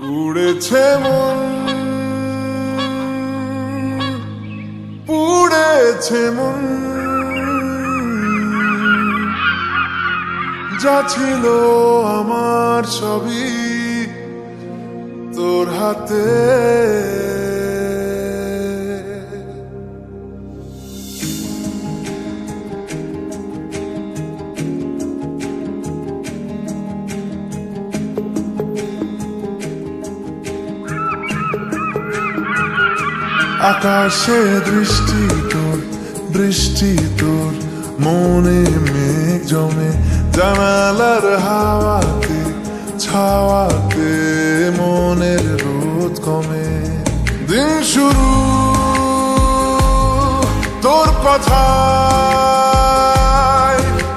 উড়েছে মন পুড়েছে মন। যা ছিল আমার সবই তোর হাতে। আকাশে দৃষ্টি তোর বৃষ্টি তোর, মনে মেঘ জমে জানালার হাওয়াতে, ছাওয়াতে মনের রোদ কমে। দিন শুরু, তোর কথা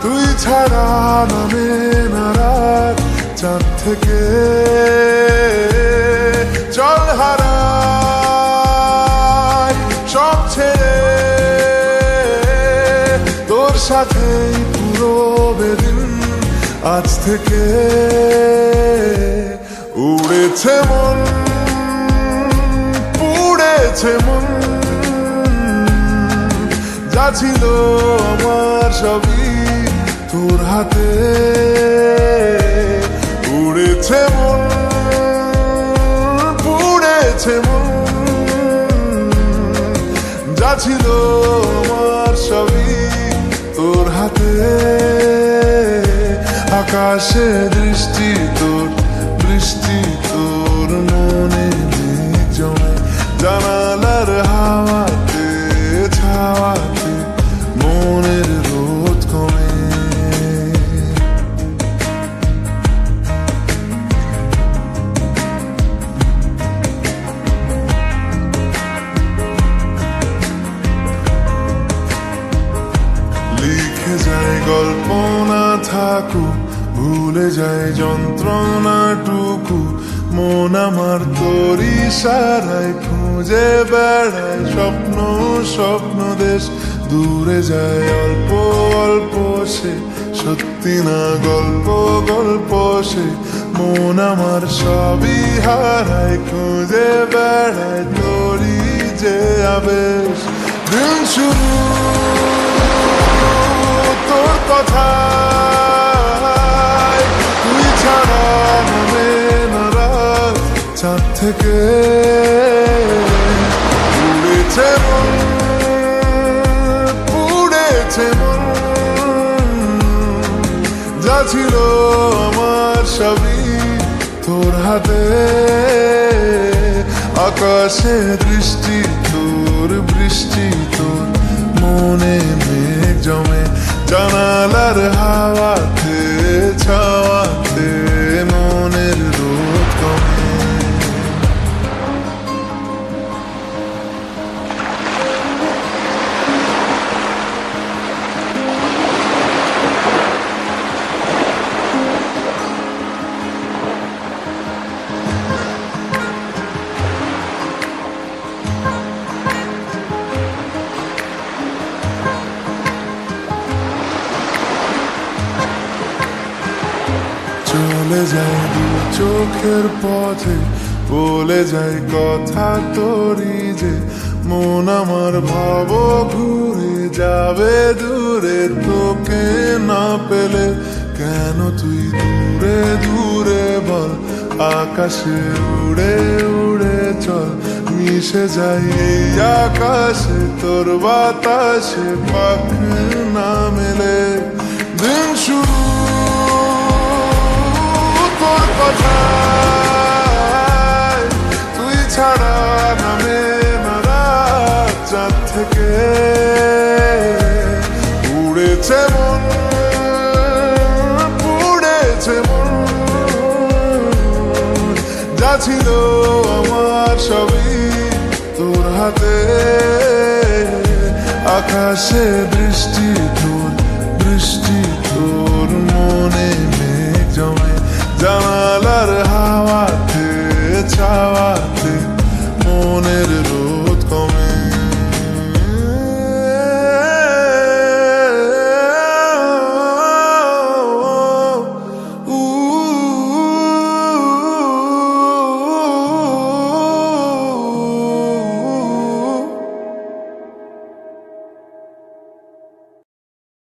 তুই ছাড়া নামে নারাজ, চাঁদ থেকে সাথেই পুরো বেদিন আজ থেকে উড়েছে মন, পুড়েছে মন। যা ছিল আমার সবই তোর হাতে। আকাশে দৃষ্টি তোর, বৃষ্টি তোর মনে জমে। জানালার হাওয়াতে, ছাওয়াতে মনের রোদ কমে। লিখে যায় গল্প না থাকুক ভুলে যায় যন্ত্রণাটুকু। মন আমার তোরি সারায়, খুঁজে বেড়ায় স্বপ্ন স্বপ্ন দেশ। দূরে যায় অল্প অল্প সে, সত্যি না গল্প গল্প সে। মন আমার সবই হারায়, খুঁজে বেড়ায় তরি যে আবেশ। দিন শুরু, তোর কথা। চাঁদ থেকে? উড়েছে মন পুড়েছে মন যা ছিল আমার সবই তোর হাতে। আকাশে দৃষ্টি তোর বৃষ্টি, তোর মনে মেঘ জমে। জানালার হাওয়াতে ছাওয়াতে চলে যাই, চোখের পথে বলে যাই, কথা তোরি যে মন আমার ভাব ঘুরে যাবে দূরে, তোকে না পেলে কেন তুই দূরে দূরে বল, আকাশে উড়ে উড়ে চল, মিশে যাই আকাশে, তোর বাতাসে পাখ না মেলে, দিন শুরু উড়েছে মন পুড়েছে মন। যা আমার সবই তোর হাতে। আকাশে বৃষ্টি তোর বৃষ্টি